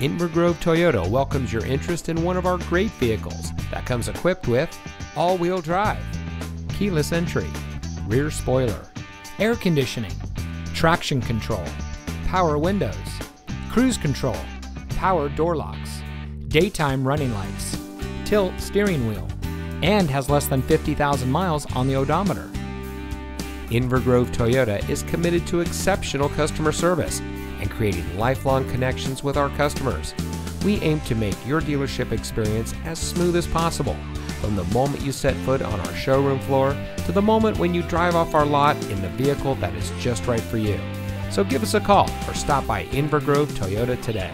Inver Grove Toyota welcomes your interest in one of our great vehicles that comes equipped with all-wheel drive, keyless entry, rear spoiler, air conditioning, traction control, power windows, cruise control, power door locks, daytime running lights, tilt steering wheel, and has less than 50,000 miles on the odometer. Inver Grove Toyota is committed to exceptional customer service and creating lifelong connections with our customers. We aim to make your dealership experience as smooth as possible, from the moment you set foot on our showroom floor to the moment when you drive off our lot in the vehicle that is just right for you. So give us a call or stop by Inver Grove Toyota today.